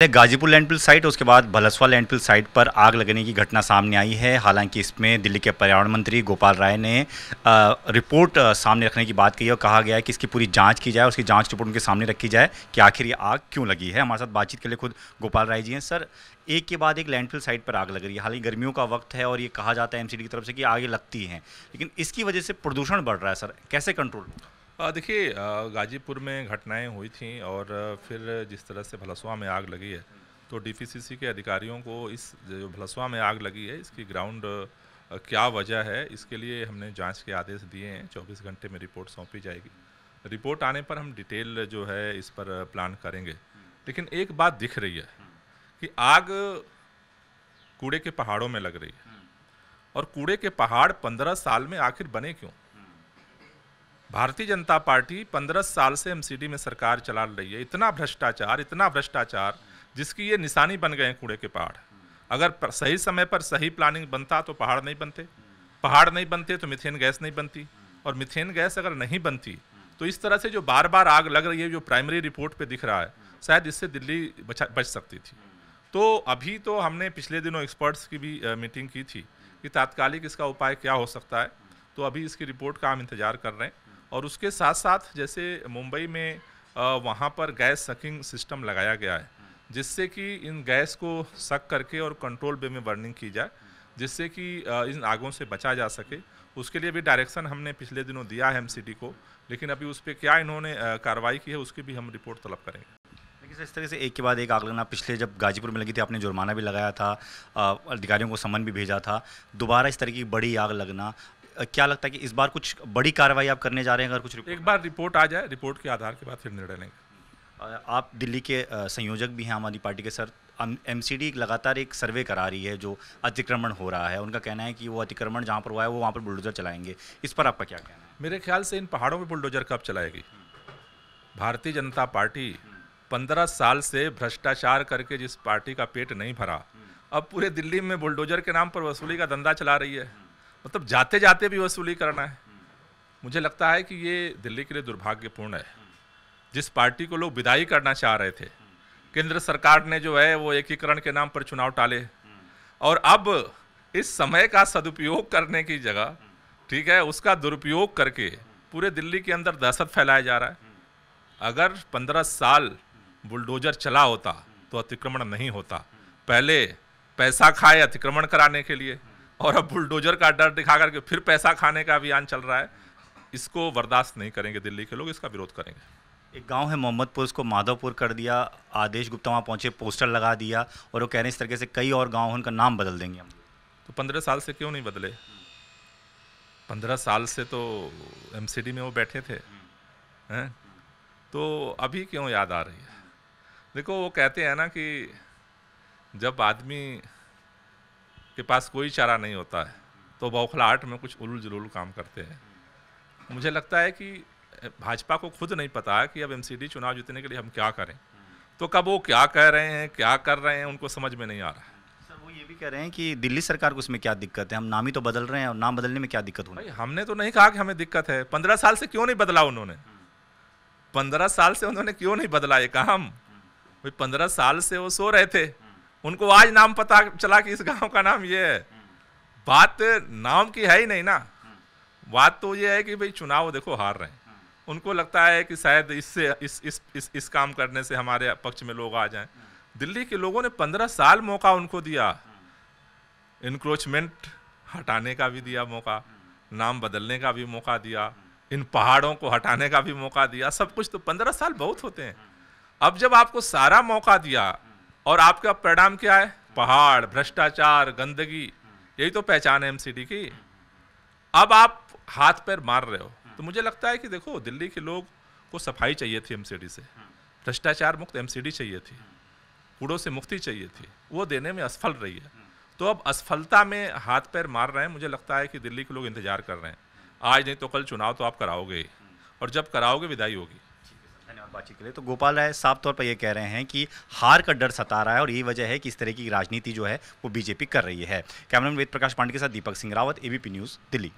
Ghazipur landfill site उसके बाद Bhalswa landfill site पर आग लगने की घटना सामने आई है। हालाँकि इसमें दिल्ली के पर्यावरण मंत्री गोपाल राय ने आ, रिपोर्ट सामने रखने की बात कही और कहा गया है कि इसकी पूरी जाँच की जाए उसकी जाँच रिपोर्ट उनके सामने रखी जाए कि आखिर ये आग क्यों लगी है। हमारे साथ बातचीत के लिए खुद गोपाल राय जी हैं। सर एक के बाद एक लैंडफिल साइट पर आग लग रही है। हालाँकि गर्मियों का वक्त है और ये कहा जाता है एमसीडी की तरफ़ से कि आगे लगती हैं लेकिन इसकी वजह से प्रदूषण बढ़ रहा है सर। कैसे कंट्रोल? देखिए गाजीपुर में घटनाएँ हुई थी और फिर जिस तरह से भलसवा में आग लगी है तो डीपीसीसी के अधिकारियों को इस जो भलसवा में आग लगी है, इसकी ग्राउंड क्या वजह है, इसके लिए हमने जाँच के आदेश दिए हैं। 24 घंटे में रिपोर्ट सौंपी जाएगी। रिपोर्ट आने पर हम डिटेल जो है, इस पर प्लान करेंगे। लेकिन एक बात दिख रही है कि आग कूड़े के पहाड़ों में लग रही है। और कूड़े के पहाड़ पंद्रह साल में आखिर बने क्यों? भारतीय जनता पार्टी पंद्रह साल से एमसीडी में सरकार चला रही है। इतना भ्रष्टाचार इतना भ्रष्टाचार, जिसकी ये निशानी बन गए हैं कूड़े के पहाड़। अगर सही समय पर सही प्लानिंग बनता तो पहाड़ नहीं बनते। पहाड़ नहीं बनते तो मिथेन गैस नहीं बनती। और मिथेन गैस अगर नहीं बनती तो इस तरह से जो बार बार आग लग रही है, जो प्राइमरी रिपोर्ट पे दिख रहा है, शायद इससे दिल्ली बचा, बच सकती थी। तो अभी तो हमने पिछले दिनों एक्सपर्ट्स की भी मीटिंग की थी कि तात्कालिक इसका उपाय क्या हो सकता है। तो अभी इसकी रिपोर्ट का हम इंतज़ार कर रहे हैं। और उसके साथ साथ जैसे मुंबई में वहाँ पर गैस सकिंग सिस्टम लगाया गया है, जिससे कि इन गैस को सक करके और कंट्रोल वे में बर्निंग की जाए, जिससे कि इन आगों से बचा जा सके। उसके लिए भी डायरेक्शन हमने पिछले दिनों दिया है एमसीडी को, लेकिन अभी उस पर क्या इन्होंने कार्रवाई की है, उसकी भी हम रिपोर्ट तलब करेंगे। देखिए इस तरह से एक के बाद एक आग लगना, पिछले जब गाजीपुर में लगी थी, आपने जुर्माना भी लगाया था अधिकारियों को समन भी भेजा था, दोबारा इस तरह की बड़ी आग लगना क्या लगता है कि इस बार कुछ बड़ी कार्रवाई आप करने जा रहे हैं अगर कुछ एक बार रिपोर्ट आ जाए रिपोर्ट के आधार के बाद फिर निर्णय लेंगे। आप दिल्ली के संयोजक भी हैं आम आदमी पार्टी के सर एमसीडी लगातार एक सर्वे करा रही है जो अतिक्रमण हो रहा है। उनका कहना है कि वो अतिक्रमण जहाँ पर हुआ है वो वहाँ पर बुलडोजर चलाएँगे। इस पर आपका क्या कहना है? मेरे ख्याल से इन पहाड़ों में बुलडोजर कब चलाएगी? भारतीय जनता पार्टी पंद्रह साल से भ्रष्टाचार करके जिस पार्टी का पेट नहीं भरा अब पूरे दिल्ली में बुलडोजर के नाम पर वसूली का धंधा चला रही है। मतलब जाते जाते भी वसूली करना है। मुझे लगता है कि ये दिल्ली के लिए दुर्भाग्यपूर्ण है। जिस पार्टी को लोग विदाई करना चाह रहे थे, केंद्र सरकार ने जो है वो एकीकरण के नाम पर चुनाव टाले। और अब इस समय का सदुपयोग करने की जगह, ठीक है, उसका दुरुपयोग करके पूरे दिल्ली के अंदर दहशत फैलाया जा रहा है। अगर पंद्रह साल बुलडोजर चला होता तो अतिक्रमण नहीं होता। पहले पैसा खाए अतिक्रमण कराने के लिए। और अब बुलडोजर का डर दिखा करके फिर पैसा खाने का अभियान चल रहा है। इसको बर्दाश्त नहीं करेंगे दिल्ली के लोग इसका विरोध करेंगे। एक गाँव है मोहम्मदपुर उसको माधवपुर कर दिया आदेश गुप्ता वहाँ पहुँचे पोस्टर लगा दिया और वो कह रहे हैं इस तरीके से कई और गाँव उनका नाम बदल देंगे हम। तो पंद्रह साल से क्यों नहीं बदले? पंद्रह साल से तो एमसीडी में वो बैठे थे। हैं? तो अभी क्यों याद आ रही है? देखो वो कहते हैं ना कि जब आदमी के पास कोई चारा नहीं होता है तो बौखलाहट में कुछ उलूल जुलूल काम करते हैं। मुझे लगता है कि भाजपा को खुद नहीं पता कि अब एमसीडी चुनाव जीतने के लिए हम क्या करें। तो कब वो क्या कह रहे हैं क्या कर रहे हैं उनको समझ में नहीं आ रहा। है सर वो ये भी कह रहे हैं कि दिल्ली सरकार को उसमें क्या दिक्कत है? हम नाम ही तो बदल रहे हैं और नाम बदलने में क्या दिक्कत होगी हमने तो नहीं कहा कि हमें दिक्कत है। पंद्रह साल से क्यों नहीं बदला उन्होंने? पंद्रह साल से उन्होंने क्यों नहीं बदला ये कहा हम भाई पंद्रह साल से वो सो रहे थे। उनको आज नाम पता चला कि इस गाँव का नाम ये है। बात नाम की है ही नहीं ना। बात तो ये है कि भाई चुनाव देखो हार रहे हैं। उनको लगता है कि शायद इससे, इस इस इस इस काम करने से हमारे पक्ष में लोग आ जाएँ। दिल्ली के लोगों ने पंद्रह साल मौका उनको दिया। इनक्रोचमेंट हटाने का भी दिया मौका। नाम बदलने का भी मौका दिया। इन पहाड़ों को हटाने का भी मौका दिया। सब कुछ तो पंद्रह साल बहुत होते हैं। अब जब आपको सारा मौका दिया और आपका परिणाम क्या है? पहाड़, भ्रष्टाचार, गंदगी। यही तो पहचान है एमसीडी की। अब आप हाथ पैर मार रहे हो तो मुझे लगता है कि देखो, दिल्ली के लोग को सफ़ाई चाहिए थी एमसीडी से। भ्रष्टाचार मुक्त एमसीडी चाहिए थी। कूड़ों से मुक्ति चाहिए थी। वो देने में असफल रही है। तो अब असफलता में हाथ पैर मार रहे हैं, मुझे लगता है कि दिल्ली के लोग इंतज़ार कर रहे हैं। आज नहीं तो कल चुनाव तो आप कराओगे और जब कराओगे, विदाई होगी। बातचीत के लिए। तो गोपाल राय साफ़ तौर पर यह कह रहे हैं कि हार का डर सता रहा है और यही वजह है कि इस तरह की राजनीति जो है वो बीजेपी कर रही है। कैमरामैन वेद प्रकाश पांडे के साथ दीपक सिंह रावत, एबीपी न्यूज़, दिल्ली।